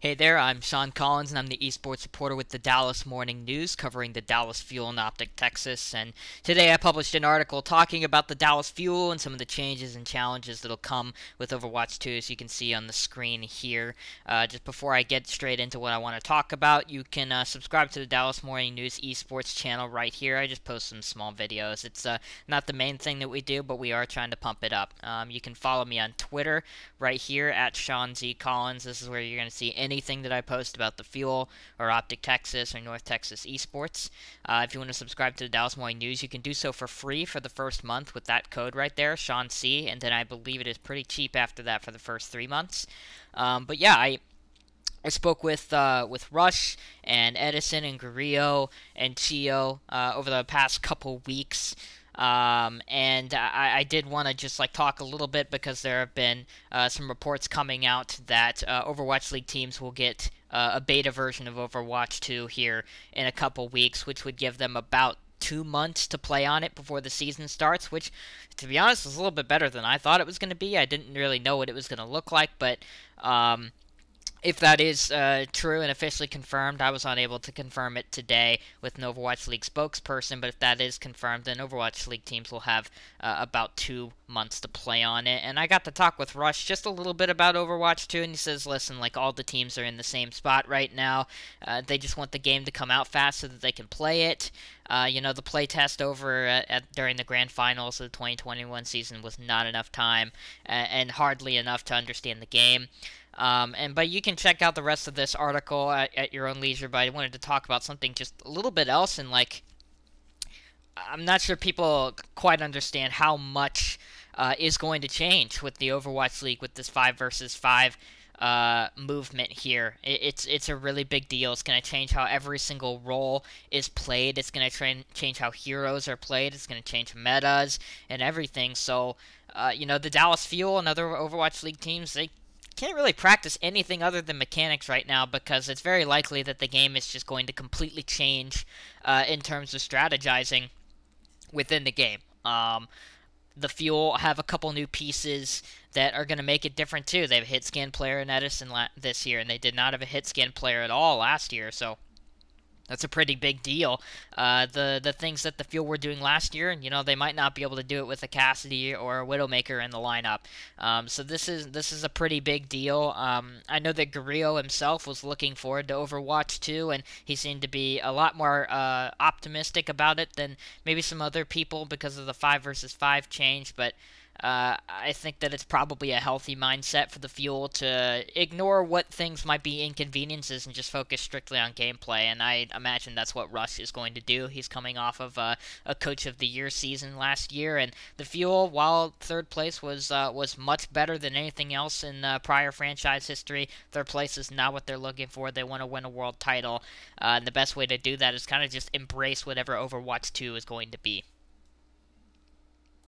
Hey there, I'm Sean Collins, and I'm the esports reporter with the Dallas Morning News, covering the Dallas Fuel in Optic, Texas. And today I published an article talking about the Dallas Fuel and some of the changes and challenges that'll come with Overwatch 2, as you can see on the screen here. Uh, just before I get straight into what I want to talk about, you can uh, subscribe to the Dallas Morning News esports channel right here. I just post some small videos. It's uh, not the main thing that we do, but we are trying to pump it up. Um, you can follow me on Twitter right here at Sean Z Collins. This is where you're going to see anything that I post about the Fuel or Optic Texas or North Texas Esports. Uh, if you want to subscribe to the Dallas Morning News, you can do so for free for the first month with that code right there, Sean C. And then I believe it is pretty cheap after that for the first three months. Um, but yeah, I. I spoke with uh, with Rush and Edison and Guriyo and ChiYo uh, over the past couple weeks. Um, and I, I did want to just like talk a little bit because there have been uh, some reports coming out that uh, Overwatch League teams will get uh, a beta version of Overwatch 2 here in a couple weeks, which would give them about two months to play on it before the season starts, which, to be honest, is a little bit better than I thought it was going to be. I didn't really know what it was going to look like, but um, if that is uh, true and officially confirmed, I was unable to confirm it today with an Overwatch League spokesperson, but if that is confirmed, then Overwatch League teams will have uh, about two months to play on it. And I got to talk with Rush just a little bit about Overwatch 2, and he says, listen, like all the teams are in the same spot right now. Uh, they just want the game to come out fast so that they can play it. Uh, you know, the play test over at, at, during the grand finals of the 2021 season was not enough time and hardly enough to understand the game. Um, and but you can check out the rest of this article at, at your own leisure. But I wanted to talk about something just a little bit else, and like I'm not sure people quite understand how much uh, is going to change with the Overwatch League with this five versus five uh, movement here. It, it's it's a really big deal. It's going to change how every single role is played. It's going to change how heroes are played. It's going to change metas and everything. So, uh, you know, the Dallas Fuel and other Overwatch League teams, they can't really practice anything other than mechanics right now because it's very likely that the game is just going to completely change uh, in terms of strategizing within the game. Um, the Fuel have a couple new pieces that are going to make it different too. They have a hit scan player in Edison this year, and they did not have a hit scan player at all last year. So that's a pretty big deal. Uh, the the things that the Fuel were doing last year, and you know they might not be able to do it with a Cassidy or a Widowmaker in the lineup. Um, so this is this is a pretty big deal. Um, I know that Guriyo himself was looking forward to Overwatch 2, and he seemed to be a lot more uh, optimistic about it than maybe some other people because of the five versus five change. But uh, I think that it's probably a healthy mindset for the Fuel to ignore what things might be inconveniences and just focus strictly on gameplay. And I imagine that's what Rush is going to do. He's coming off of uh, a Coach of the Year season last year, and the Fuel, while third place was uh, was much better than anything else in uh, prior franchise history, third place is not what they're looking for. They want to win a world title, uh, and the best way to do that is kind of just embrace whatever Overwatch 2 is going to be.